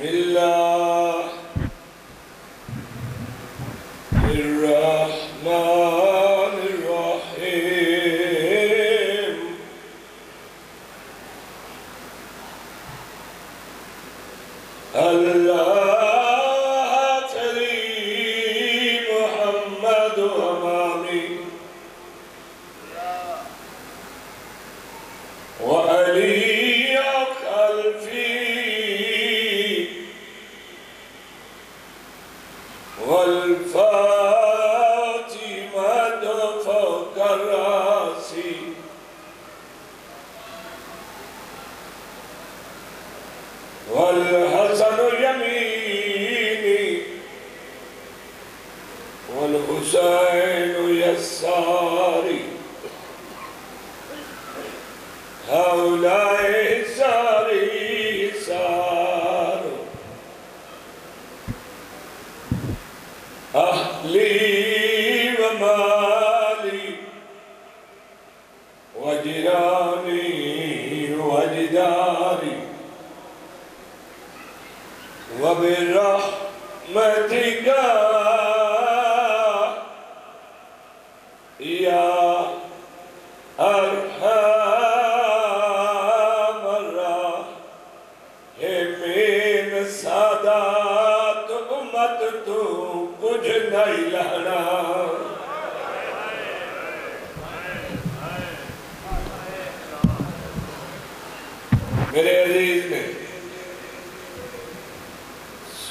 بسم الله.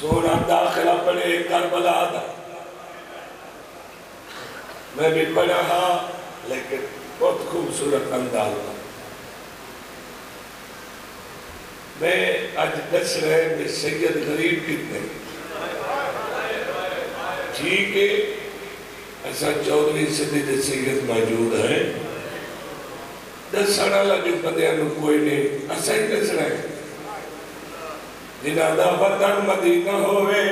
سونا داخلہ پڑے کربلا دا میں بھی پڑھا ہاں لیکن بہت خوبصورت انداز میں میں آج دس رہے میں سید غریب کتنے ٹھیک ہے ایسا چودری صدی دے جی سید موجود ہے دس سڑا لگے بندیاں نو کوئی نہیں۔ ایسا ہی دس رہے ہیں جنہ دا وطن مدینہ ہوئے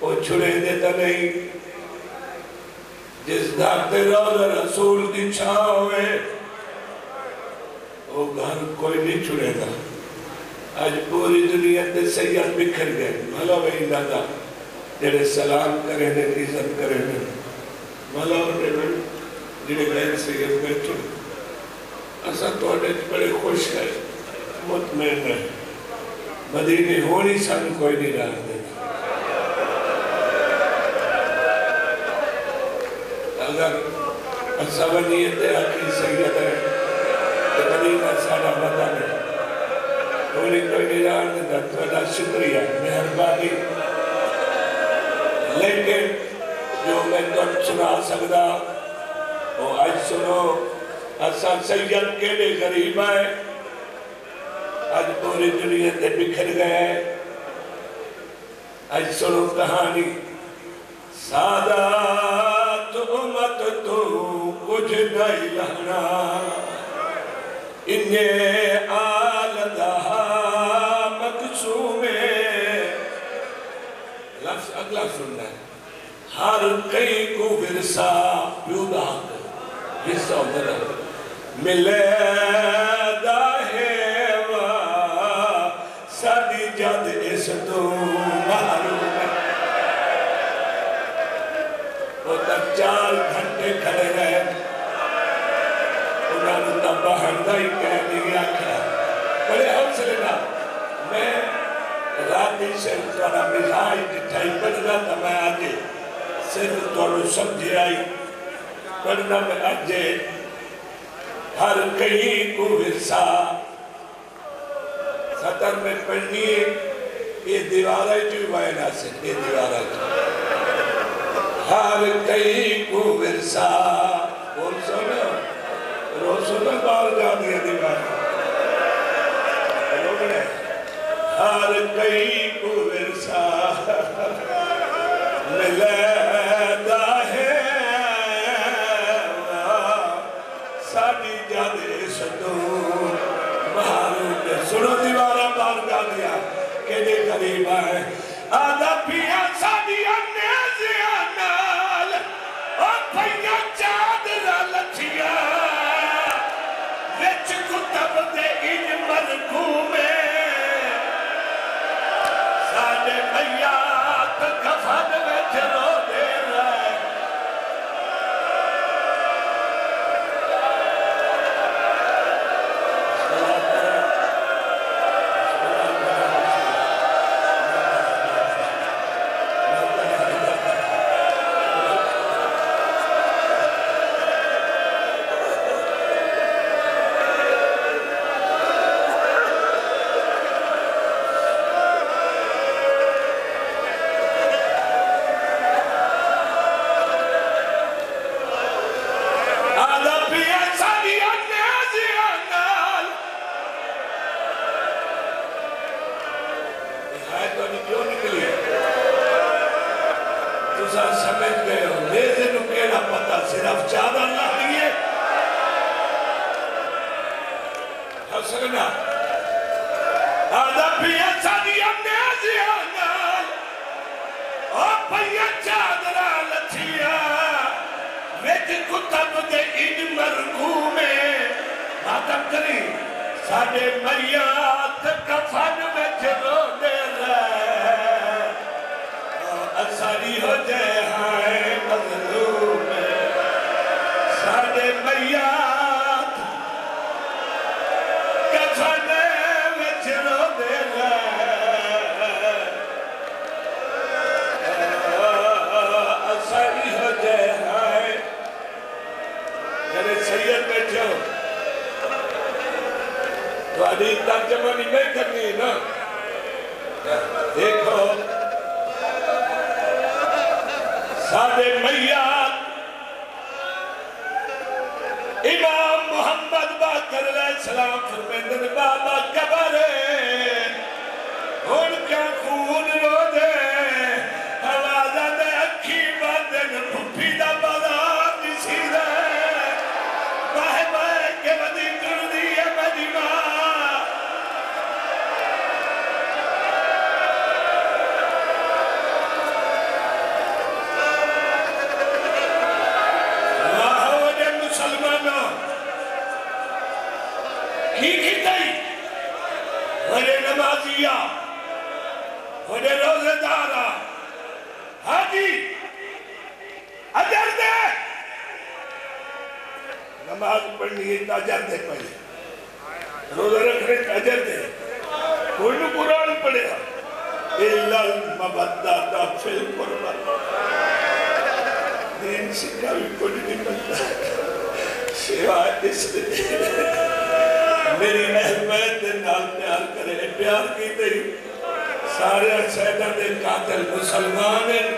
وہ چھڑے دیتا نہیں جس داکتے روز رسول کی چھاں ہوئے وہ گھر کوئی نہیں چھڑے گا آج پوری دنیا تے سید بکھر گئے بھلا وہی دادا جڑے سلام کرے نے عزت کرے نے بھلا وہی جڑے غیر سید بیٹھو اسا توڑے بڑے خوش ہے مطمئن ہے مدینے ہونی سن کوئی نہیں رہا دیتا اگر اسا ونیت حقی سید ہے تو مدینہ سارا وطن ہے ہونی کوئی نہیں رہا دیتا توڑا شکریہ مہربانی لیکن جو میں تو سنا سکتا وہ آج سنو اسا سید کے لیے غریب آئے آج پوری دنیا تے بکھر گئے آج سنو کہانی۔ سادات امت تو کچھ نہیں لہنا انہیں آلدہ مقصوم لفظ، اگلا سننا ہے۔ ہر کئی کو ورسا پیودا حصہ ادھر ملے داہے جد وہ تک چار گھنٹے کھڑے رہے انہوں نے تب ہی کہہ دیا بڑے حوصلے نہ میں راتی سے تھوڑا مزاج پڑھنا تھا میں صرف تھوڑا آئی پڑھنا میں آجے ہر کہیں کو میں پڑھنی ہے یہ دیوارہ جو وائنہ سے، یہ دیوارہ جو۔ ہر کہیں کو ورسا بول سونا؟ رو سونا بار جا دیا دیوارہ۔ ہر کئی کو ورسا ملیدہ ہے ساڑی کہ دے قریب آئے آدھا پیا ساڑی انیزیا نال اور پھیا چادر لچھیا وچ کتب دے ان مرکومے ساڈے امام محمد باقر علیہ السلام فرمیندن بابا قبر ان نماز پڑھنی ہے اجر دے پہلے روزہ رکھنے کا اجر دے۔ کوئی نو قرآن پڑھے۔ گا إِلَّا الْمَبَدَّةَ فِي الْقُرْبَةِ دین سکھا بھی کوئی نہیں بنتا سوائے اس نے میری احمد دے نال پیار کرے۔ پیار کی تھی سارے سیدہ دے قاتل مسلمان ہیں۔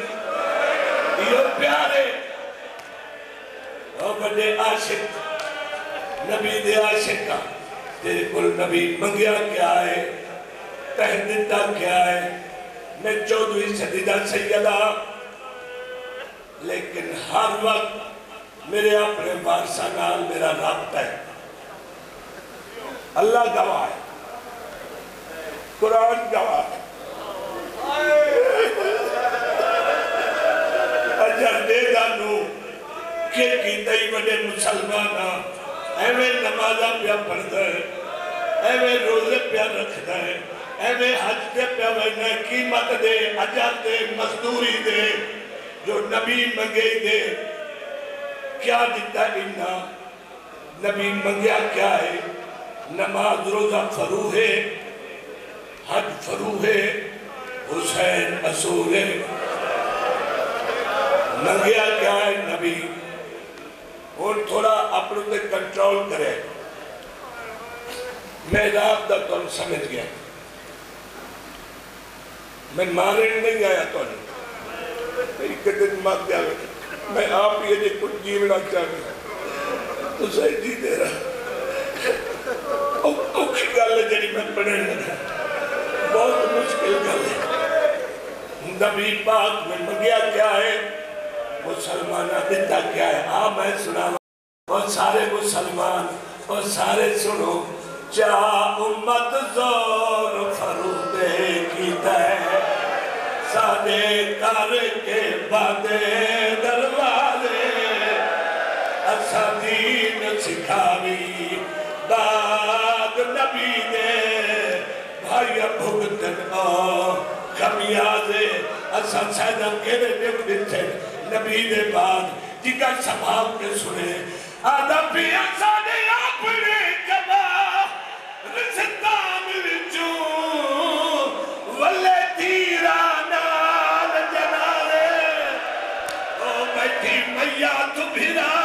یہ پیارے۔ اور بڑے عاشق نبی دے عاشق تیرے کل نبی منگیا کیا ہے؟ تہدتا کیا ہے؟ میں چودوی صدیدہ سیدہ۔ لیکن ہر وقت میرے اپنے وارثہ نال میرا رابطہ ہے۔ اللہ گواہ ہے۔ قرآن گواہ ہے۔ اجر دے دانو کہ کی دئی بڑے مسلمانہ ایویں نمازہ پیا پڑھتا ہے، ایویں روزے پیا رکھتا ہے، ایویں حج دے پیا وینا قیمت دے، اجر دے، مزدوری دے، جو نبی منگے دے۔ کیا دیتا انہا نبی منگیا کیا ہے؟ نماز روزہ فروح ہے، حج فروح ہے، حسین اصول ہے۔ منگیا کیا ہے نبی؟ اور تھوڑا اپنے تے کنٹرول کرے۔ میں رات دا تو سمجھ گیا۔ میں مارن نہیں آیا تو نہیں ایک دن مات دیا میں آپ یہ جی کچھ جیونا چاہتا تو صحیح جی دے رہا اوکھی گل ہے میں پڑھنے لگا۔ بہت مشکل گل ہے۔ نبی پاک میں منگیا کیا ہے؟ مسلمانہ دیتا کیا ہے۔ آ میں سنا اور سارے مسلمان اور سارے، سنو۔ چاہ امت زور فرودے کی تے سادے کر کے بادے دروازے۔ اسا دین سکھاوی بعد نبی اچھا، دے بھائی بھگتن او کمی اسا سیدہ کیرے دیکھ دیتے نبی دے بعد جگر شباب کے سنے آدھا پیا ساڑے اپنے کبا رزتان وچوں ولے تیرا نال جنالے او بیٹھی میا تو بھیرا۔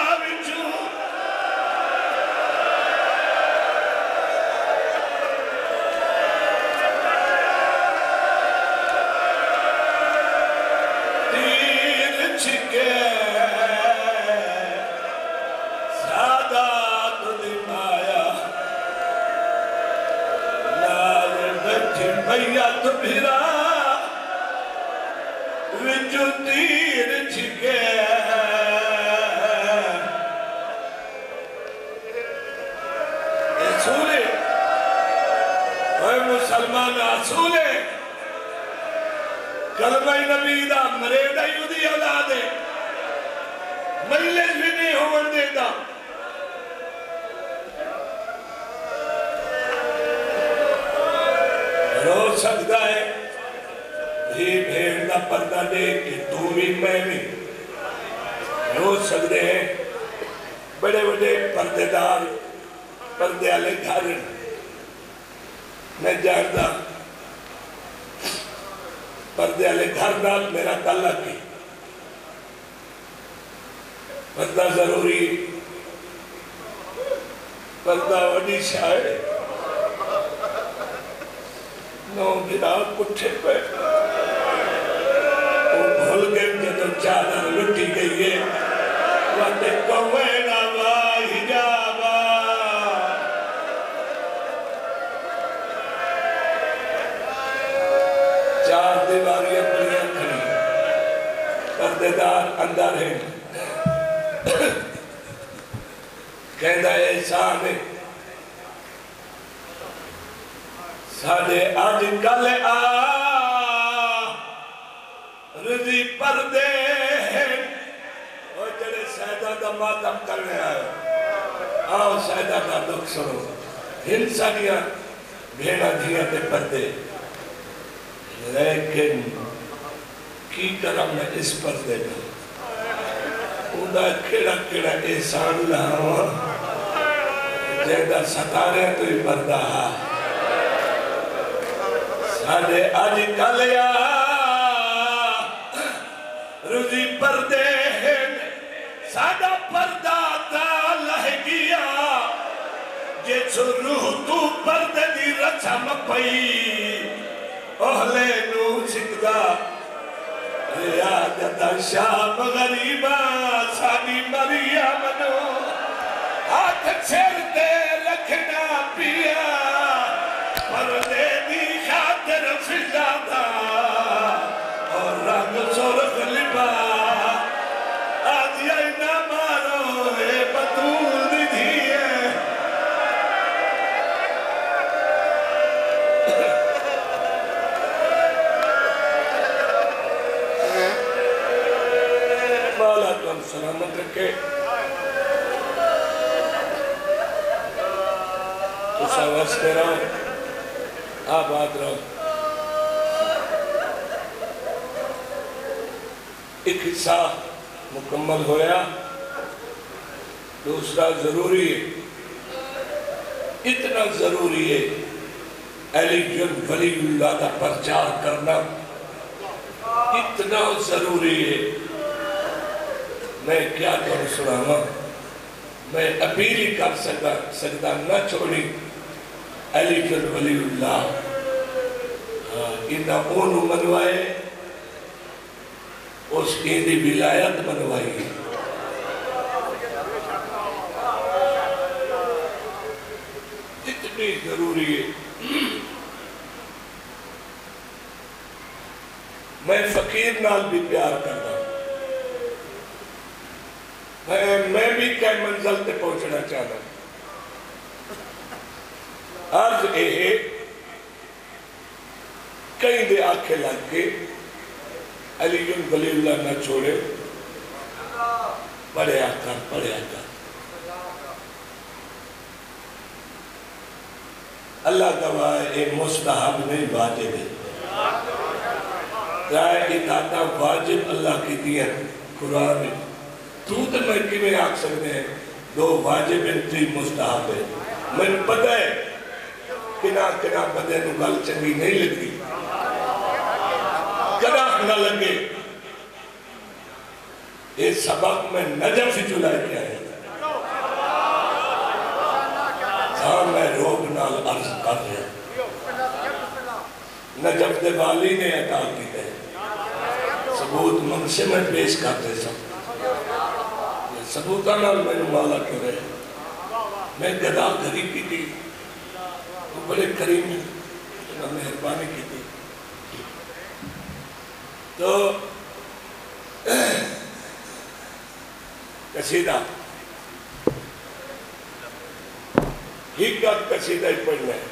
پردے دار اندر ہیں۔ کہندہ احسان ہے ساڑے آج کل آ رضی پردے ہیں۔ اور جڑے سیدہ دا ماتم کرنے آئے، آؤ سیدہ کا دکھ سنو۔ ہنسا ہنسانیاں بھیڑا دھیا تے پردے۔ لیکن کی کرم میں اس پردے کا؟ اندھا کھڑا کھڑا احسان لہاں جیدہ ستارے تو ہی پردہ ساڑے آج کلیا رضی پردے ہیں۔ ساڑا پردہ تا لہ گیا۔ جے چھو روح تو پردے دی رچم پئی۔ اہلے نو سکدا ریاضت شام غریبا سانی مریم نو سلامت رکھے اسا واسطے رہو آباد رہو ایک حصہ مکمل ہویا، دوسرا ضروری ہے۔ اتنا ضروری ہے، علی جن ولی اللہ کا پرچار کرنا۔ اتنا ضروری ہے۔ میں کیا کروں سناوا میں اپیل ہی کر سکتا سکتا نہ چھوڑی۔ علی جن ولی اللہ۔ ہاں، انہا اونو منوائے، اس کی دی ولایت منوائی اتنی ضروری ہے۔ میں فقیر نال بھی پیار کرتا ہوں منزل تے پہنچنا چاہتا ہوں۔ عرض اے ہے کئی دے آنکھیں لگ کے علی جن ولی اللہ نہ چھوڑے پڑھے آقا پڑھے آقا اللہ گواہ اے مستحب نہیں، واجب ہے۔ رائے اطاعتاں واجب اللہ کی دیا قرآن میں تو تو میں کی میں آگ سکتے ہیں؟ دو واجب انتری مستحب ہے میں پتہ ہے، کنا کنا بدے نو گل چنگی نہیں لگی۔ کنا نہ لگے۔ یہ سبق میں نجف سے چلا کیا ہے۔ ہاں میں روب نال عرض کر رہا نجف دے والی نے عطا کی ہے۔ ثبوت منشے میں پیش کرتے سب ثبوتہ نال میں مالا کیوں رہے میں گدا گھری کی تھی۔ وہ بڑے کریم انہوں نے مہربانی کی تھی۔ تو، قصیدہ۔ حقیقت قصیدہ ہی پڑھنا ہے۔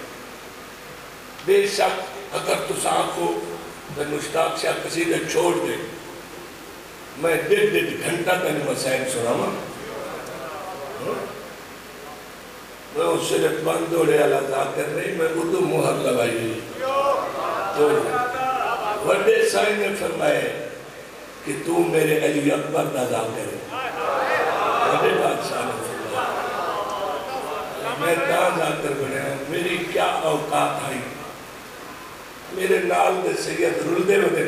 بے شک اگر تو سانکھو میں مشتاق سے قصیدہ چھوڑ دے۔ میں ڈیڑھ ڈیڑھ گھنٹہ تین مسائل سنا ہوں میں اس سے بند دوڑے اللہ تعالیٰ کر رہی میں اردو مہر لگائی تو وڈے سائن نے فرمائے کہ تو میرے علی اکبر دادا کرے۔ وڈے بادشاہ نے فرمائے میں دان جا کر بڑھے ہوں، میری کیا اوقات آئی۔ میرے نال دے سید رلدے ودے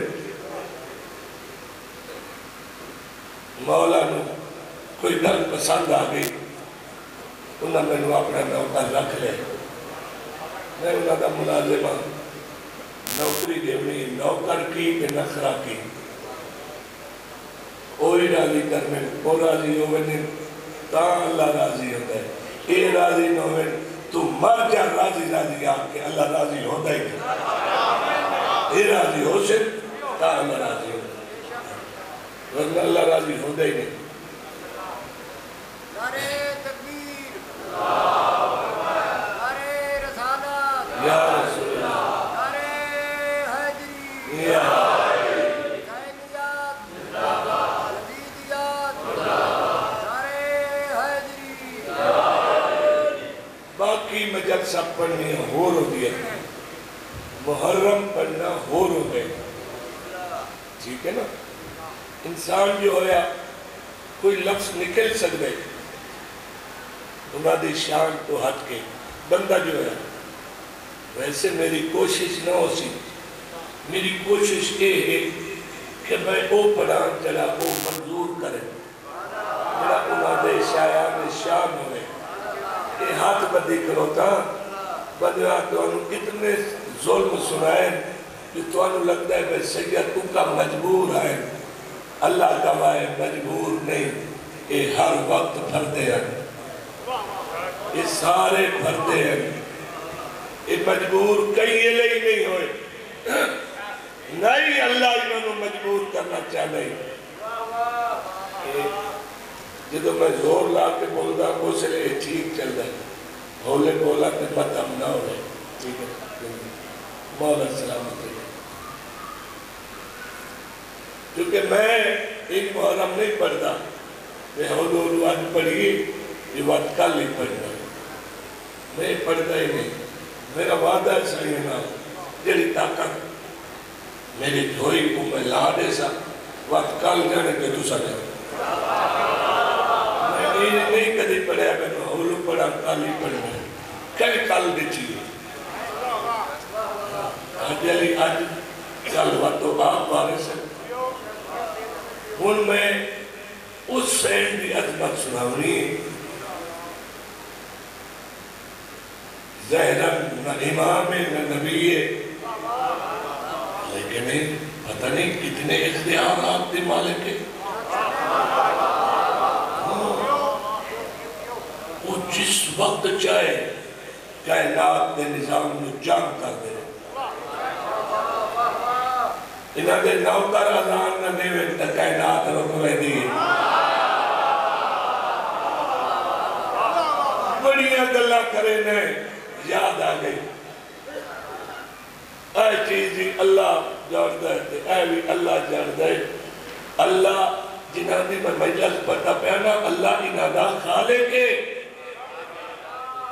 مولا نو کوئی گل پسند آ گئی انہوں نے میں اپنا نوکر رکھ لے۔ میں انہوں کا ملازمہ، نوکری دیونی نوکر کی کہ نخرا کی۔ اوہی راضی کرنے، وہ راضی ہوئے تا اللہ راضی ہوتا ہے۔ اے راضی نہ ہوئے تو مر جا، راضی راضی آپ کے اللہ راضی ہوتا ہی نہیں اے راضی ہو سے تا اللہ راضی ہوتا ورنہ اللہ راضی ہوتا ہی نہیں نعرے تکبیر نعرے رسالت یا رسول اللہ نعرے حیدری یا حسینیات یزیدیات نعرے حیدری باقی مجد سب پڑھنے ہو رو دیا محرم پڑھنا ہو رو گئے ٹھیک ہے نا انسان جو ہویا کوئی لفظ نکل سکتے انہاں دی شان تو ہٹ کے بندہ جو ہے، ویسے میری کوشش نہ ہو سی۔ میری کوشش یہ ہے کہ میں او پڑھان چلا او منظور کرے میرا انہاں دے شایان شان ہوئے۔ یہ ہاتھ بدی کروتا بدیا تو انہوں کتنے ظلم سنائیں کہ تو انہوں لگتا ہے بے سید تو کا مجبور ہے اللہ گواہ مجبور نہیں۔ یہ ہر وقت پھردے ہیں یہ سارے پھردے ہیں یہ مجبور کئی یہ لئی نہیں ہوئے نہیں اللہ انہوں مجبور کرنا چاہتا ہے جدو میں زور لا کے بول رہا ہوں اس لیے ٹھیک چل رہا ہے بولے بولا کہ ختم نہ ہو رہے ٹھیک ہے مولا سلامت ہے کیونکہ میں ایک محرم نہیں پڑھتا میں حضور آج پڑھی یہ بات کل نہیں پڑھنا میں پڑھتا ہی نہیں۔ میرا وعدہ صحیح نہ جڑی طاقت میری دھوئی کو میں لا دے سا۔ وقت کل جانے کے تو سا جانے میں یہ نہیں کدی پڑھیا میں نے حضور پڑھا، کل ہی پڑھنا ہے۔ کل کل دی چیئے آج ہاں، علی آج چل وقت تو آپ بارے سے ان میں اس سین کی عظمت سناونی۔ زہرن نہ امام، نہ نبی۔ لیکن پتہ نہیں کتنے اختیارات تھے مالک کے۔ وہ جس وقت چاہے کائنات کے نظام میں جان کر دے۔ انہاں دے نوکر اذان نہ دیوے تا کائنات رک رہے دی۔ بڑیاں گلا کرے نے یاد آ گئی۔ اے چیزی جی اللہ جاندہ ہے تے اے بھی اللہ جاندہ ہے۔ اللہ جنہاں دی میں مجلس پڑھتا پیانا اللہ انہاں دا خالے کے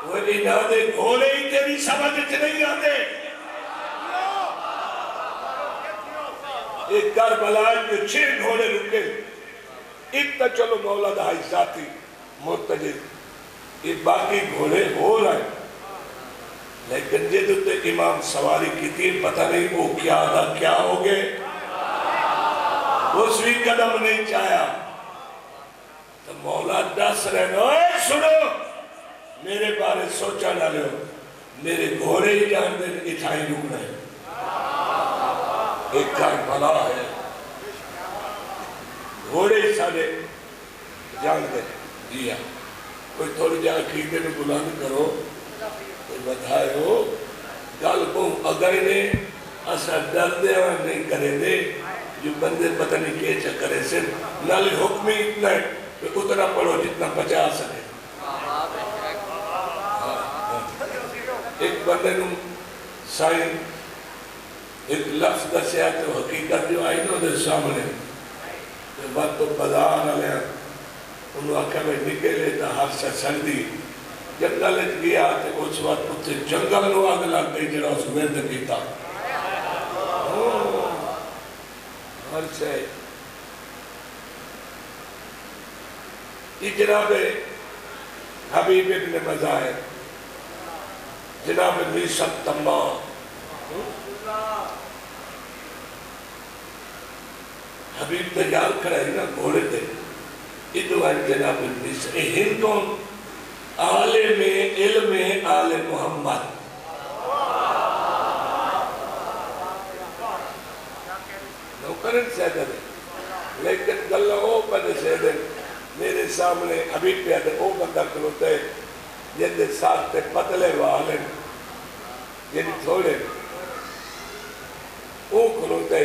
وہ انہاں دے گھولے ہی تیری سمجھ چ نہیں آتے۔ ایک کربلا جو چھ گھوڑے رکے۔ اتنا چلو مولا دہائی ذاتی مرتجد یہ باقی گھوڑے ہو رہے ہیں۔ لیکن جے تے امام سواری کی تین پتہ نہیں وہ کیا تھا، کیا ہو گئے۔ اس بھی قدم نہیں چاہیا۔ تو مولا دس رہے اے سنو، میرے بارے سوچا نہ لو۔ میرے گھوڑے ہی جان دے اٹھائی رک رہے ایک کار بھلا ہے۔ گھوڑے ہی سارے جان دے، دیا۔ کوئی تھوڑی جا عقیدے میں بلند کرو، کوئی بدھائے ہو گل کو اگر نے اسا ڈر دے اور نہیں کرے دے، جو بندے پتہ نہیں کیے چکرے سے نالی حکمی اتنا ہے کہ اتنا پڑھو جتنا بچا سکے ایک بندے نو سائن، ایک لفظ دسیا تو حقیقت جو آئی نو دے سامنے بات تو بازار آلے انہوں آکھا میں نکلے تا ہر سے سردی جنگل گیا تو اس وقت اتنے جنگل نو آگ لگ گئی جڑا اس ورد کیتا۔ ہر سے یہ جناب حبیب ابن مزاہر جناب نیسب تمہ حبیب تیار کھڑا ہے نا گھوڑے تے۔ ادو ہے جناب نیسب ہندوں عالم علم آل محمد۔ نوکرن سیدن لیکن گلہ او بندے سیدن میرے سامنے ابھی پیادے او بندہ کلوتے جن دے ساتھ تے پتلے والن جن تھوڑے او کلوتے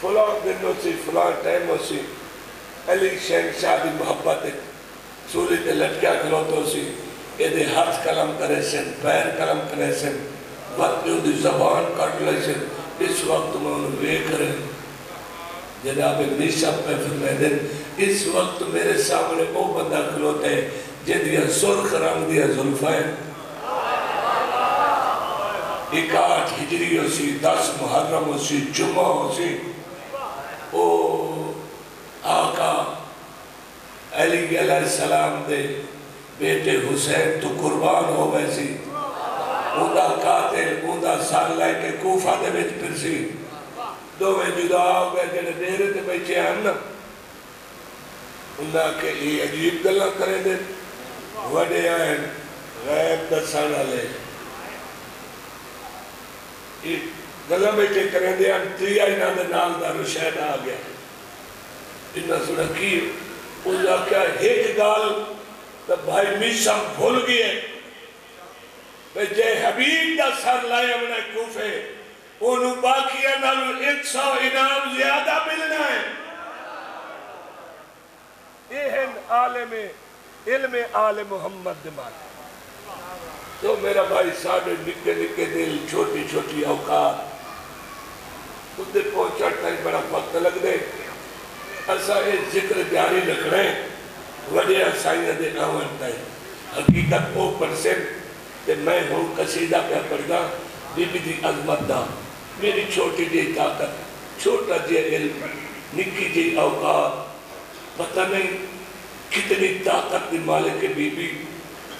فلان دن سی فلان ٹائم سی علی شہن شادی محبت سوری تے لٹکیا کھلوتو سی۔ ایدے ہاتھ کلم کرے سن، پیر کلم کرے سن۔ وقت جو دی زبان کٹ لے سن۔ اس وقت میں انہوں بے کرے جناب نیشا پہ فرمائے دن اس وقت میرے سامنے وہ بندہ کھلوتے ہیں جن دیا سرخ دیا ظلفائیں ایک آٹھ ہجری ہو سی دس محرم ہو سی جمعہ ہو سی او آقا علی علیہ السلام دے بیٹے حسین تو قربان ہو ویسی اوندا قاتل، اوندا سال لائے کے کوفہ دے بیچ پھر سی۔ دو میں جدا ہو گئے جنہیں دیرے تے بیچے ہیں نا انہاں کے یہ عجیب گلہ کریں دے۔ وڈے آئیں غیب دسانا لے یہ گلہ بیٹے کریں دے ہم تریا ہی نام دے نال دا رشید آ گیا۔ انہاں سنہ کی انہاں کیا ایک گال تو بھائی میشم بھول گئے۔ بے جے حبیب دا سر لائے امنے کوفے، انہوں باقیہ نالو ایک سو انعام زیادہ ملنا ہے۔ یہ ہے عالم، علم آل محمد دماغ تو میرا بھائی ساڑھے نکے نکے دل، چھوٹی چھوٹی اوقات، خود پہنچا ٹائم بڑا وقت لگ دے ایسا یہ ذکر جاری رکھ رہے وڈے سائنہ دے آوان تائیں حقیقت او پرسن کہ میں ہوں قصیدہ پہ پڑھگا بی بی دی عظمت دا میری چھوٹی جی طاقت چھوٹا جی علم نکی جی اوقات پتہ نہیں کتنی طاقت دی مالک بی بی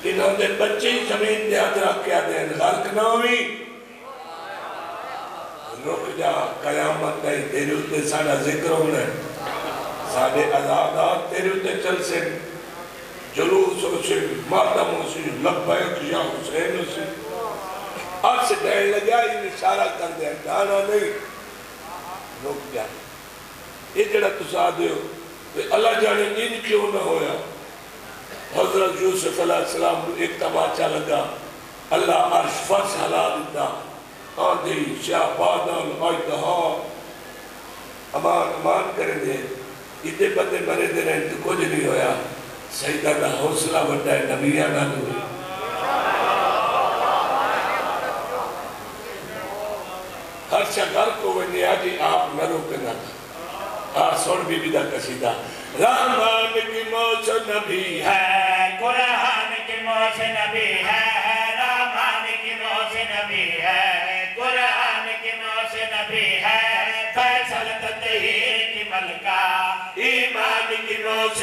انہوں نے بچے ہی زمین دے ادرا کیا دیں غرق نہ ہوئی رک جا قیامت نہیں تیرے اتنے سارا ذکر ہونا ہے سارے عذابات تیرے اتنے چل سے جلوس ہو سے ماتم ہو لبیک یا حسین ہو سے آج سے ڈہن لگیا، یہ اشارہ کر دیا، جانا نہیں۔ رک جا یہ جڑا تسا دے ہو اللہ جانے ان کیوں نہ ہویا۔ حضرت یوسف علیہ السلام کو ایک تماچا لگا۔ اللہ عرش فرش حلا دیتا آندھی شاہ بادل آئیتہا امان امان کریں دے۔ اتنے بندے مرے دے رہے تو کچھ نہیں ہویا۔ سیدہ دا حوصلہ بڑھتا ہے، نبیہ نہ ہوئی ہر شکر کو وہ نیاجی آپ نہ روکنا تھا آہ ہاں، سوڑ بی بی دا کسیدہ رحمان کی موچ نبی ہے، قرآن کی موت نبی ہے، رحمان کی موت نبی ہے، قرآن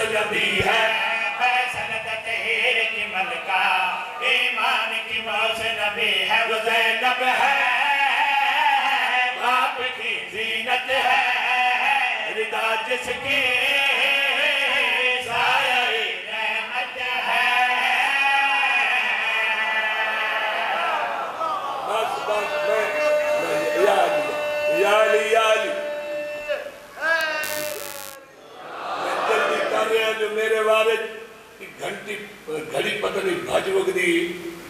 اس نبی ہے۔ فیصل تحیر کی ملکہ ایمان کی موس نبی ہے، وہ زینب ہے۔ باپ کی زینت ہے ردا جس کی میرے والد گھنٹی، گھڑی پتہ نہیں بھج وگدی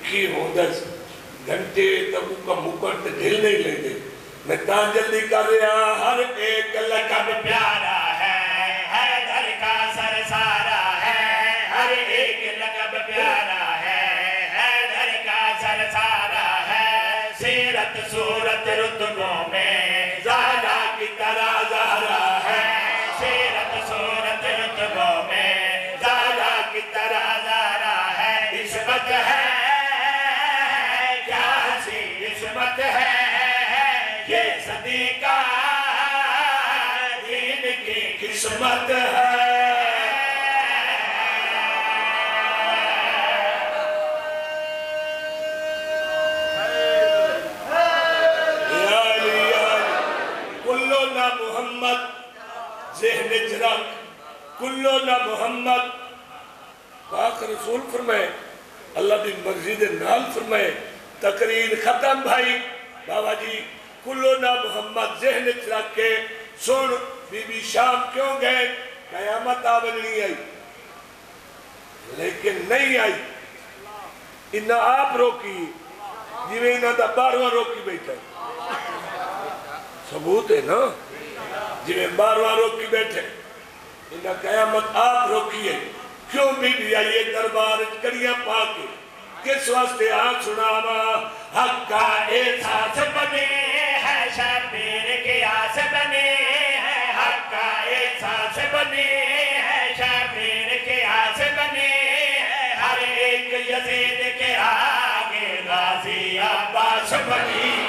کی ہوندس گھنٹے تب کا مکٹ ڈھل نہیں لیں گے میں تاں جلدی کر رہا ہر ایک لقب پیارا ہے حیدر کا سر سارا ہے، ہر ایک لقب پیارا ہے حیدر کا سر سارا ہے۔ سیرت صورت رتبوں میں عصمت ہے، کیا سی ہے، یہ صدی کا دین کی قسمت ہے۔ کلو نہ محمد، ذہن چرک کلو نہ محمد۔ پاک رسول فرمائے اللہ دی مرضی دے نال فرمائے، تقریر ختم بھائی، بابا جی کلو نہ محمد ذہن چرک کے سن بی بی شام کیوں گئے؟ قیامت آبن نہیں آئی۔ لیکن نہیں آئی۔ انہا آپ روکی جیویں انہا دا بارواں روکی بیٹھا ثبوت ہے نا؟ جنہیں بارواں روکی بیٹھے انہا قیامت آپ روکی ہے۔ کیوں بھی بھی آئیے دربار کڑیاں پا کے؟ کس واسطے آنکھ سناوا؟ حق کا احساس بنے ہے شبیر کے آس بنے حق کا احساس بنے شبیر کے آس بنے ہر ایک یزید کے آگے غازی عباس بنی۔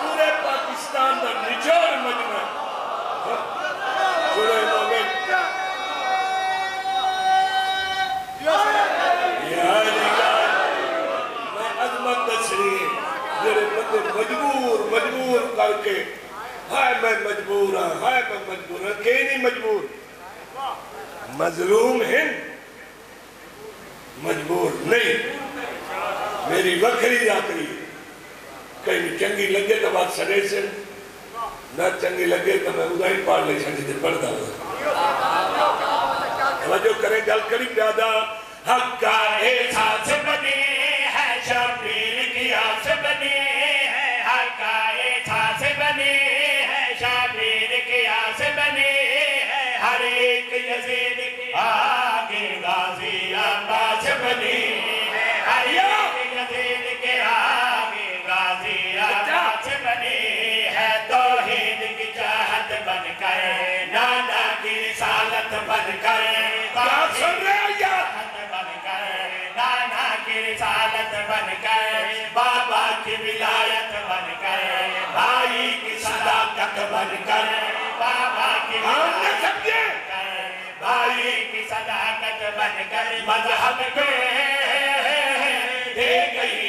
پورے پاکستان دا نچوڑ مجمع۔ مجبور مجبور کر کے ہائے میں مجبور ہاں ہائے میں مجبور ہاں کہ نہیں مجبور مظلوم ہیں مجبور نہیں میری وکری جاتری کہیں چنگی لگے تو بات سڑے سے۔ نہ چنگی لگے تو میں ادھا ہی پاڑ لے سنجی دے، پڑھ دا۔ توجہ کریں، گل کری پیادا۔ حق کا احساس بنے ہے شبیر کی آس بنے۔ کر بابا کی ہم نے سمجھے بھائی کی صداقت بن کر مذہب کے دے گئی۔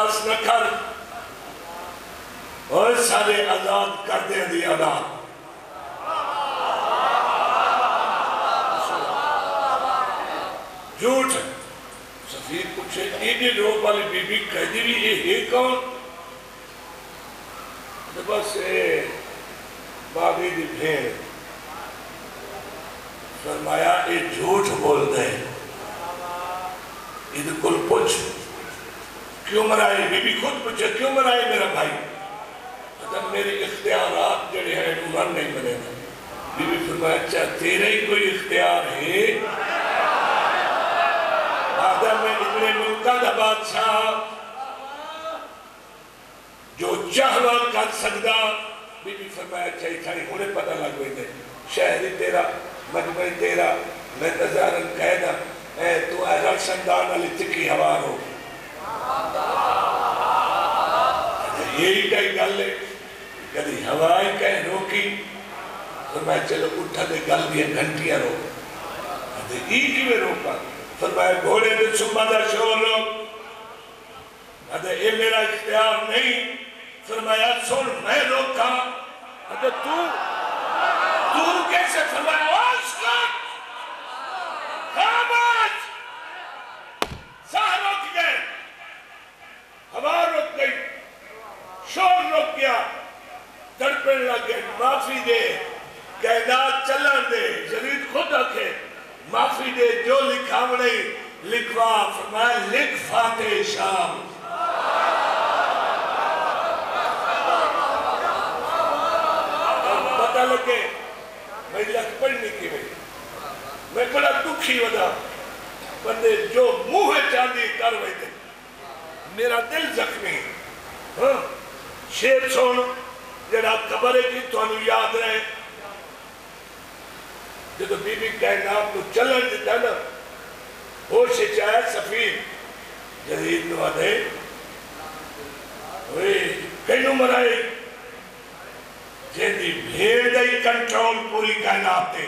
بکواس نہ کر۔ اور سارے آزاد کر دیں دی آزاد۔ جھوٹ۔ سفیر پوچھے ایڈی لوگ والی بی بی کہہ دی بھی یہ ہے کون؟ بس اے باغی دی بھین فرمایا اے جھوٹ بول دے۔ یہ کل پوچھ۔ کیوں مرائے بی بی خود پوچھے، کیوں مرائے میرا بھائی؟ اگر میرے اختیارات جڑے ہیں عمر نہیں ملے گا۔ بی بی فرمایا اچھا تیرے ہی کوئی اختیار ہے؟ آدم میں اتنے ملکہ دا بادشاہ، جو چاہوا کر سکتا بی بی فرمایا اچھا، چاہی چاہی ہونے پتہ لگ گئی دے شہری تیرا مجمعی تیرا، میں تزارن قیدہ۔ اے تو اے رکشندان علی تکی ہوار ہو۔ یہی کئی گل ہے، کدی ہوائی کہیں روکی فرمایا چلو اٹھا دے گل دیا گھنٹیاں رو۔ ای کی میں روکا فرمایا گھوڑے دے سمبا دا شور رو۔ اے میرا اختیار نہیں۔ فرمایا سن، میں روکا اگر تو تو کیسے؟ فرمایا آسکت خامت ساہ روک گئے۔ ہوا روک گئی شور روک گیا۔ تڑپن لگ گئے معافی دے کائنات چلن دے۔ جدید خود رکھے۔ معافی دے، جو لکھا نہیں۔ لکھوا، فرمایا، لکھ فاتح شام۔ پتہ لگے، میں لکھ پڑھنے کی میں میں بڑا دکھی ودا۔ بندے جو منہ چاندی کر ہوئے تھے۔ میرا دل زخمی ہاں شیر سون جڑا قبر ہے کی تو یاد رہے۔ جدو بی بی کائنات کو چلن دیتا نا، ہوش چاہے سفیر، جدید نو آدھے۔ ہوئے، کئی نمبر آئے جیدی بھیڑ دئی کنٹرول پوری کائنات تے۔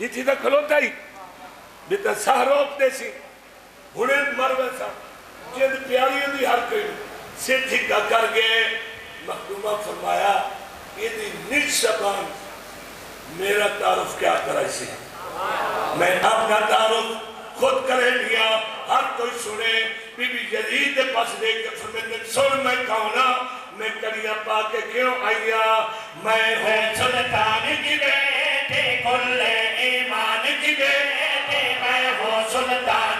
صاحب یہ چیزا کھلوتا ہی۔ بیتا ساہ روک دے سی بھوڑے مر ویسا دی ہر کوئی سے ٹھکا کر گئے مخدومہ فرمایا، یہ دی میرا تعارف کیا کرا اسی میں اپنا تعارف خود کرے لیا۔ ہر کوئی سنے۔ بی بی جدید پاس دیکھ کے فرمیدن سن، میں کہونا۔ میں کڑیاں پا کے کیوں آئیا میں ہوں سلطان کی بیٹے کل ایمان کی بیٹے میں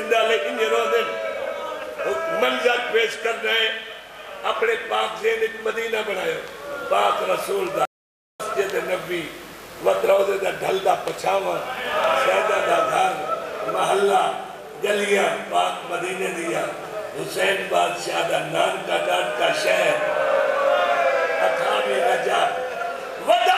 سندھا لیکن یہ رو دے منظر پیش کر رہے ہیں اپنے پاک زین ایک مدینہ بنائے۔ پاک رسول دا، مسجد نبی ودروزے دا ڈھل دا پچھاوا سیدہ دا گھر، محلہ، گلیاں پاک مدینہ دیا۔ حسین بادشاہ دا نان کا ڈاٹ کا شہر۔ اٹھامی رجا ودا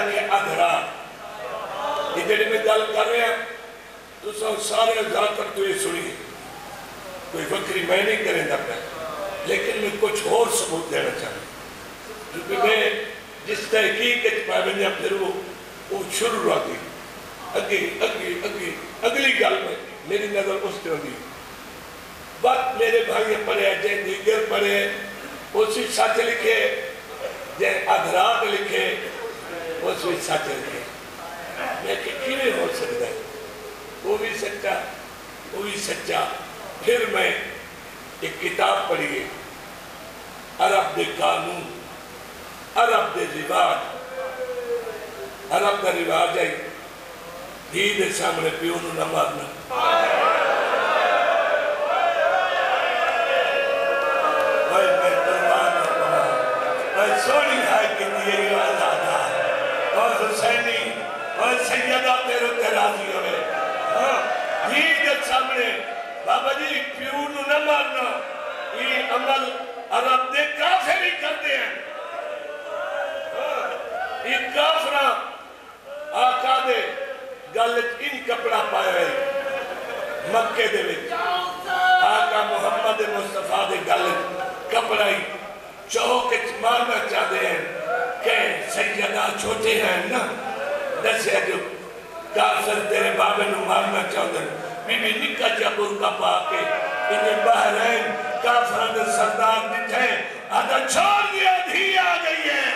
دو ادھرا۔ یہ جڑے میں گل کر رہے ہیں تو سب سارے ذاتر تو یہ سنی کوئی فکری میں نہیں کریں گا پہ لیکن میں کچھ اور ثبوت دینا چاہتا ہوں۔ کیونکہ میں جس تحقیق کے پابندیاں پھر وہ وہ شروع ہوا گئی اگی اگی اگی اگلی گل میں میری نظر اس پہ ہوگی وقت میرے بھائی پڑھے جن دیگر پڑھے اسی سچ لکھے جن ادھرات لکھے اس بھی سچ میں کہ ہو سکتا ہے وہ بھی سچا وہ بھی سچا پھر میں ایک کتاب پڑھی ہے عرب دے قانون عرب دے رواج عرب دا رواج ہے دھی دے سامنے پیو نو نہ مارنا میں قربان ہوں اوے حسینی اوے سیدہ تیرے تے راضی ہوئے۔ ہاں دھی دے سامنے بابا جی پیو نو نہ مارنا، یہ عمل عرب دے کافر ہی کرتے ہیں۔ ہاں، یہ کافرہ آقا دے گل ان کپڑا پایا ہے۔ مکے دے وچ۔ آقا محمد مصطفیٰ دے گل کپڑا ہی چوک وچ مارنا چاہتے ہیں۔ کہ سیدہ چھوٹے ہیں نا؟ دسیا جو۔ کافر تیرے بابے نو مارنا چاہتے بی بی نکا جا برکا پا کے انہیں بحرین کافران دے سردار دکھے۔ آدھا چھوڑ دیا، دھی آ گئی ہے۔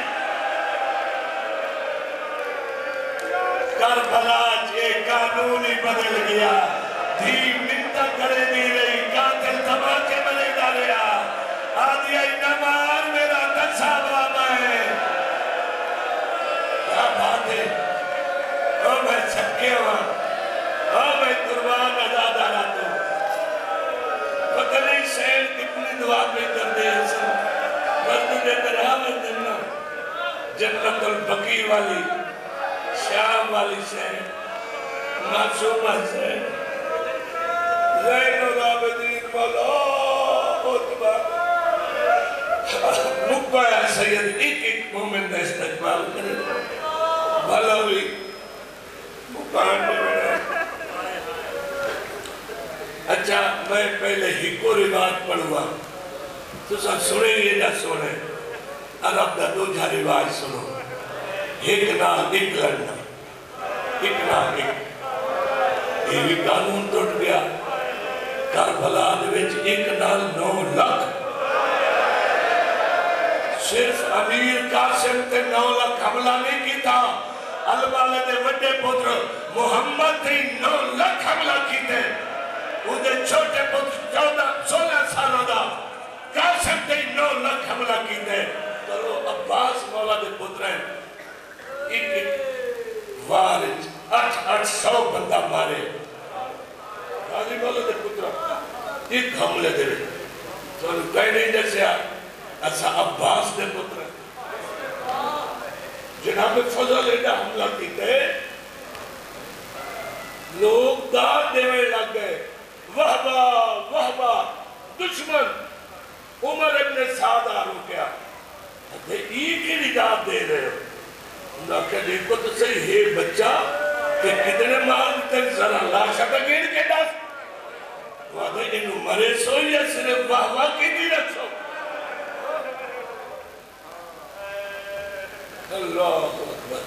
کربلا چے قانون ہی بدل گیا۔ دھی منتا کرے نہیں رہی، قاتل تباہ کے بلے ڈالیا آدھی آئی نمار دعا پہ کر دے سن مرد دے تراوت دینا۔ جنت البقی والی، شام والی سے معصومہ سے زین العابدین والا اتبا مقبایا سید ایک ایک مومن کا استقبال کرے۔ بھلا ہوئی۔ مقام میں بڑھا اچھا میں پہلے ہی کو روایت پڑھوا تو سب سنے یہ نہ سنے؟ عرب دا دوجہ رواج سنو۔ ایک نال ایک لڑنا۔ ایک نال ایک۔ یہ بھی قانون ٹوٹ گیا۔ کربلا دے وچ ایک نال نو لکھ صرف امیر قاسم تے نو لکھ حملہ نہیں کیتا۔ الوالے دے وڈے پتر محمد تے نو لکھ حملہ کیتے۔ وہ دے چھوٹے پتر چودہ، سولہ سالوں دا۔ قاسم تے نو لکھ حملہ کیتے پر وہ عباس مولا دے پتر ہیں۔ ایک ایک وارج، اٹھ اٹھ سو بندہ مارے۔ غازی مولا دے پتر۔ ایک حملے دے۔ تو انہوں کہیں نہیں جیسے ایسا اچھا، عباس دے پتر جناب فضل ایڈا حملہ کیتے لوگ داد دیوے لگ گئے۔ وہبا وہبا، دشمن۔ عمر ابن سعد سعدہ رکیا تے ایک ہی داد دے رہے ہو انہوں نے کہا دیکھو تو صحیح ہے بچہ، کہ کتنے مال تک ذرا لاشا کا گیر کے ڈاس وہاں انہوں مرے سو یا صرف واہ واہ کی دی رکھو۔ اللہ اکبر۔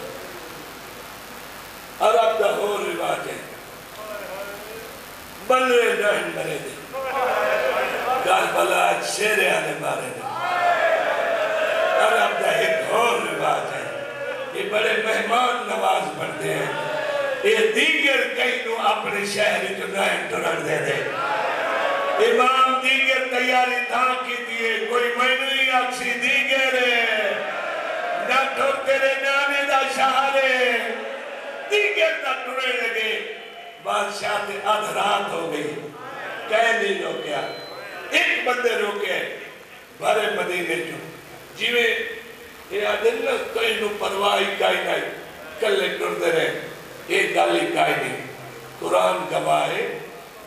عرب دا ہو رواج ہے۔ بلے ڈہن مرے دے۔ کربلا شیرے آنے مارے دے عرب دا ایک ہو رواج ہے یہ بڑے مہمان نواز بڑھتے ہیں یہ دیگر کئی نو اپنے شہر جو نائن ٹرن دے دے امام دیگر تیاری تھا کی دیئے کوئی مینوی اکسی دیگر ہے نہ تو تیرے نانے دا شہرے دیگر تا ٹرے لگے بادشاہ تے آدھ رات ہو گئی کہہ نہیں روکیا ایک بندے روکے بھرے مدینے جو۔ جیوے یہ آدھن نہ کوئی نو پرواہی کائی نہیں کلے ٹردے رہے۔ ایک گالی کائی نہیں۔ قرآن گواہے،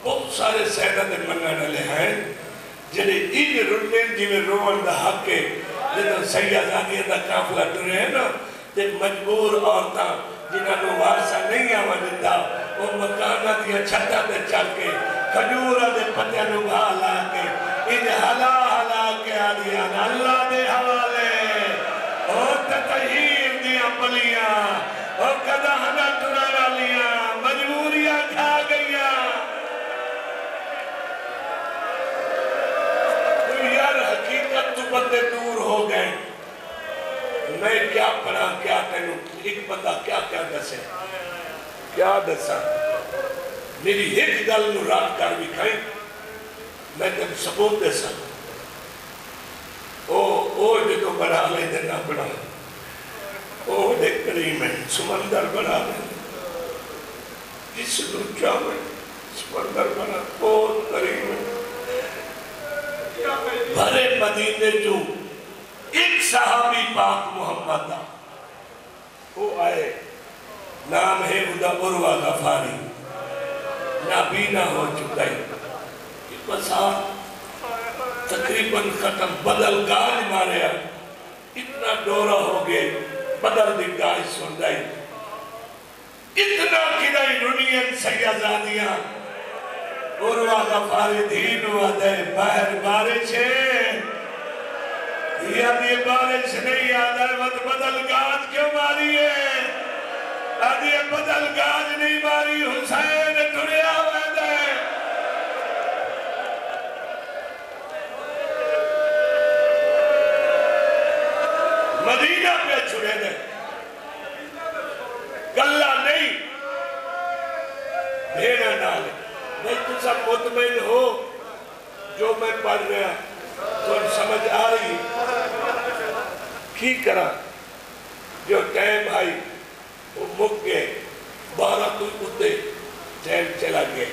بہت سارے سیدہ دے منگانا لے ہیں، جنہیں ایک رنڈین جی روان دا حق ہے جنہیں سیادانی دا کافلہ ٹرے ہیں نا تے مجبور عورتاں جنہاں نو وارسہ نہیں آوا دیتا وہ مکانہ دیا چھتا دے چل کے کھجورہ دے پتے نو بھا لا ان حلا حلا کے آدیا اللہ دے حوالے او تطہیر دیا پلیاں او کدہ ہنا ٹرانا لیا مجبوریاں کھا گئیاں تو یار حقیقت تو بندے دور ہو گئے میں کیا پڑھا کیا تینوں ایک بندہ کیا کیا دسے کیا دسا میری ایک گل نو رات کر بھی کھائیں، میں تین سبوت دے سا او او جدو بڑھا لے دینا بڑھا او دے کریم ہے، سمندر بڑھا لے جس نو چاہے سمندر بڑھا بہت کریم ہے۔ بھرے مدینے جو ایک صحابی پاک محمد دا وہ آئے، نام ہے ادا عروہ غفاری۔ نابینا ہو چکا ہے۔ بسات تقریباً ختم، بدل گاج ماریا اتنا ڈورا ہو گئے، بدل دی گاج سن جائی اتنا کدائی رنین سیازادیاں عروہ غفاری دین ہوا دے باہر بارش ہے یہ دی بارش نہیں، آدھا وقت بدل گاج کیوں ماری ہے؟ بدل گاج نہیں ماری، حسین ٹریا مدینہ پہ چھڑے دے۔ گلہ نہیں۔ بھیڑا تو سب مطمئن ہو۔ جو میں پڑھ رہا، تو سمجھ آ رہی۔ کی کرا جو ٹائم آئی۔ وہ مک گئے، بارہ تو کتے چین چلا گئے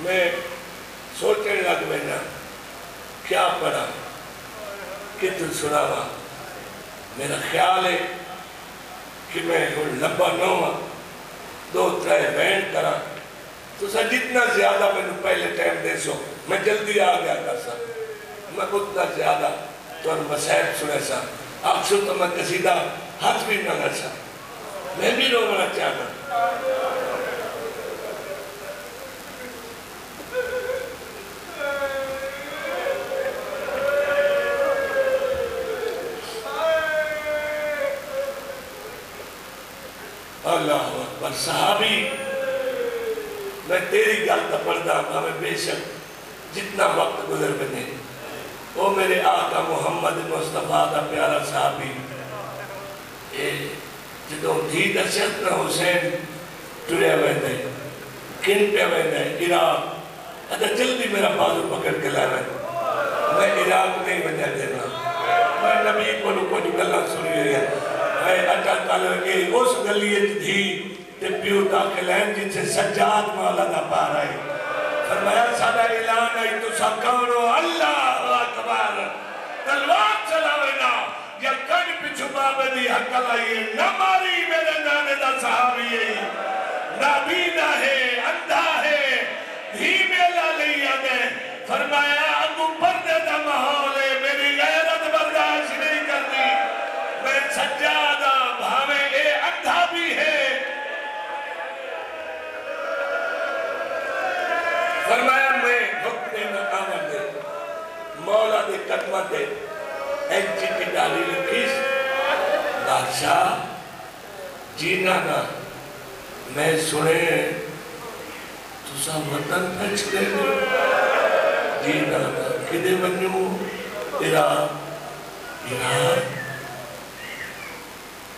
میں سوچنے لگ میں نا کیا پڑھا؟ کتن سناوا میرا خیال ہے کہ میں ہوں لبا نہ ہوا، دو ترے بینڈ کرا۔ تو سا جتنا زیادہ میں نے پہلے ٹائم دے سو، میں جلدی آ گیا کر سا۔ میں اتنا زیادہ تو ان مسائب سنے سا۔ آپ سو تو میں قصیدہ ہاتھ بھی نہ لچا میں بھی لوگ بننا چاہتا اللہ اکبر، صحابی، میں تیری گلتا کا پڑھتا ہمیں بے شک جتنا وقت گزر بنے وہ میرے آقا محمد مصطفیٰ دا پیارا صحابی۔ اے جدو دھی دسیت نہ حسین ٹریا ویندے کن پہ ویندے عراق۔ اگر جلدی میرا بازو پکڑ کے لائے ویندے میں عراق نہیں وجہ دینا میں نبی کو لو کچھ گلہ سنی رہی ہے میں اٹا کالو اے اس گلیت دھی تے پیو داخل ہیں جن سے سجاد مولا دا پا رہے فرمایا سادہ اعلان ہے، تو سکانو اللہ اکبر۔ تلوار چلاوینا یا کن پچھو بابے دی حق لائیے نہ ماری میرے نانے دا صحابی ہے نابینا ہے اندھا ہے دھی میلا لیا دے فرمایا اگو پردے دا محول ہے میری غیرت برداشت نہیں کرتی میں سجادہ بھاوے اے اندھا بھی ہے فرمایا میں حکم مقامت دے مولا دے قدمت دے۔ اینچی کی ڈالی لکھیس بادشاہ جینا نا میں سنے تو سا وطن پچ گئے جینا نا کدے بنیوں تیرا ایران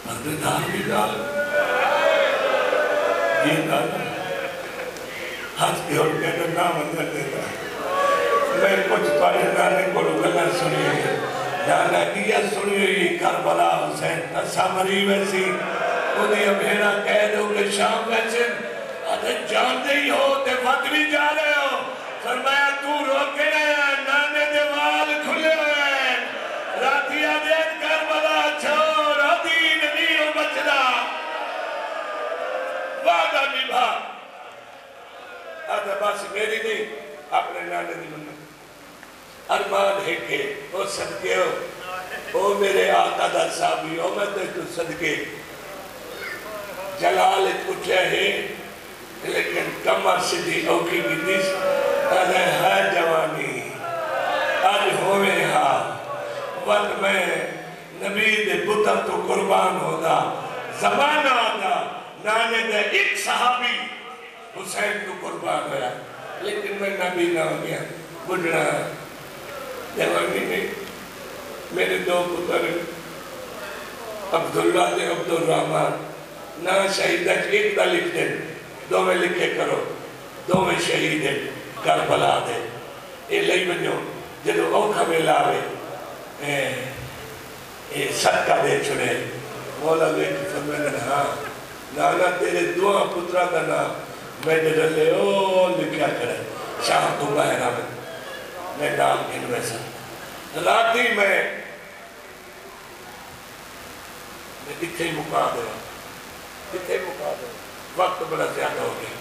پرددار بھی ڈال جینا نا ہاتھ کے اور کہتے نام اندر دیتا میں کچھ پڑھے نانے کو گلہ سنی ہے نانا کیا سنی ہوئی کربلا حسین تسا مری ویسی۔ انہیں بھیڑا کہہ دو کہ شام ویسے آدھے جان دے ہی ہو تے وقت بھی جا رہے ہو۔ فرمایا تو روکے رہے نانے دے وال کھلے ہوئے ہیں۔ راتی آدھے کربلا چھوڑ دین نہیں ہو بچنا۔ وعدہ نبھا۔ آدھا بس میری نہیں، اپنے نانے دی منت۔ ارمان ہے کہ او صدقے ہو۔ او میرے آقا دا صحابی ہو، میں تے تو صدقے جلال کچھے ہے لیکن کمر سدھی اوکی کی دیس ارے ہے جوانی، آج ہوئے ہاں۔ وقت میں نبی دے بطر تو قربان ہوگا۔ زمانہ آگا نانے دے ایک صحابی حسین کو قربان ہویا، لیکن میں نبی نہ ہو گیا۔ بڑھنا۔ جوانی میں میرے دو پتر عبداللہ دے عبدالرحمن نہ شہیدہ ایک دا لکھ دیں دو میں لکھے کرو دو میں شہید ہے کربلا دے۔ اے لئی بنیو، جدو اوکھا میں لاوے اے صدقہ دے چھڑے مولا دے کی فرمیدن ہاں نانا، تیرے دعا پترہ دا نام میں نے رلے، او لکھیا کرے، شاہ تو بہرہ میں میں نام ان میں سا میں میں اتھے مکا دے اتھے مکا دے وقت بڑا زیادہ ہو گیا۔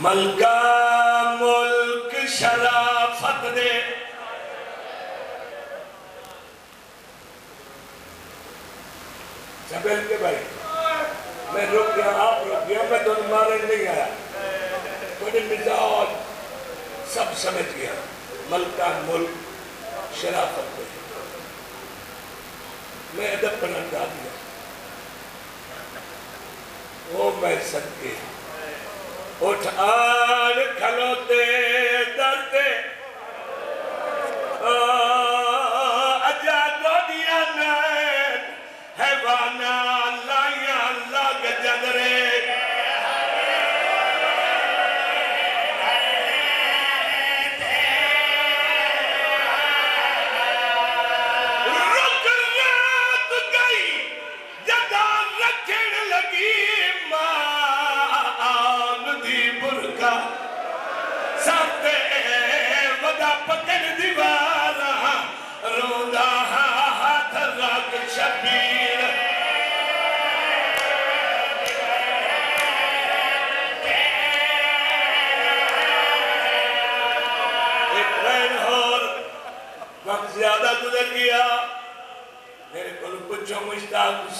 ملکہ ملک شرافت دے۔ سبیل کے بھائی، میں رک گیا، آپ رک گیا، میں تو مارے نہیں آیا۔ تھوڑے مزاج سب سمجھ گیا۔ ملکان ملک شرافت دے میں ادب پر اندھا دیا وہ میں صدقے اٹھ آن کھلوتے درتے اجا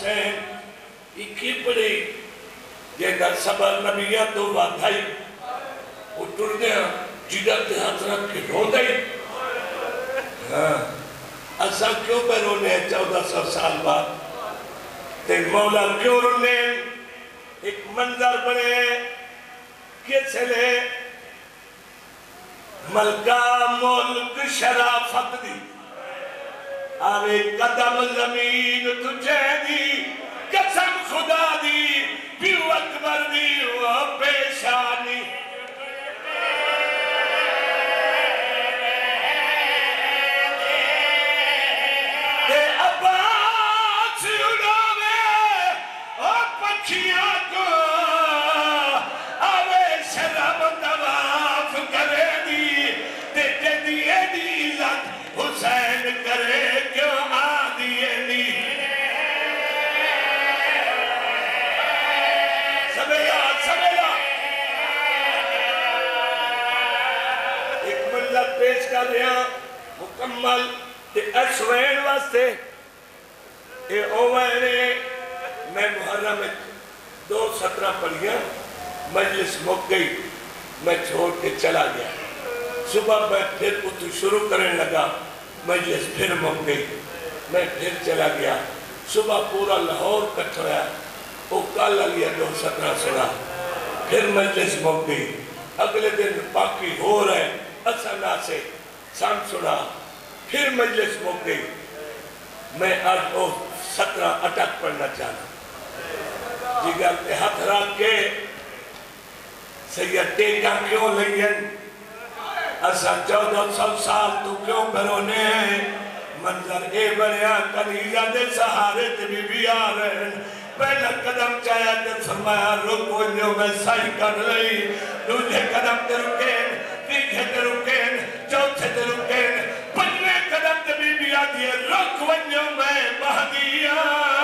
حسین ایکی پڑی یہ در صبر نبیہ تو باتھائی وہ ٹر دیا جیدہ تے ہاتھ رکھ کے رو دئی ہاں۔ ایسا کیوں پہ رونے ہیں؟ چودہ سو سال بعد۔ تے مولا کیوں رنے ایک منظر بنے کس لے ملکہ ملک شرافت دی۔ آوے قدم زمین تجھے دی قسم خدا دی پیو اکبر دی وہ پیشانی مکمل تے اشوین واسطے اے اوائنے میں محرم دو سترہ پڑھیا مجلس مک گئی میں چھوڑ کے چلا گیا صبح میں پھر اتو شروع کرنے لگا مجلس پھر مک گئی میں پھر چلا گیا صبح پورا لاہور کٹھ ہویا وہ کل لیا دو سترہ سنا پھر مجلس مک گئی اگلے دن باقی ہو رہے اصلا سے سن سنا پھر مجلس مک گئی۔ میں آج وہ سترہ اٹک پڑھنا چاہتا ہوں۔ جی جگر پہ ہاتھ رکھ کے سید ٹیکا کیوں لئین اسا چودہ سو سال تو کیوں برونے ہیں منظر اے بنیا؟ کنیزہ دے سہارے تے بھی بھی آ رہے ہیں پہلا قدم چاہیا تے فرمایا رک ونیو میں سائی کر لئی۔ دوجہ قدم تے رکین تیجھے تے رکین، چوتھے تے رکین۔ پنوے تے بھی بھی آ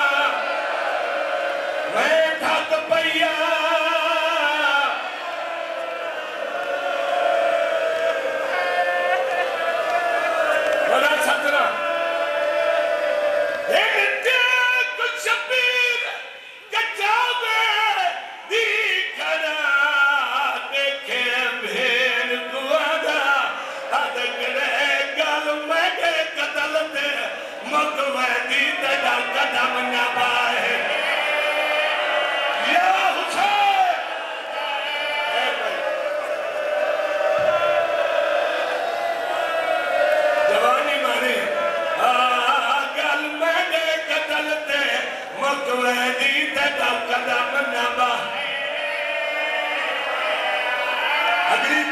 اگلی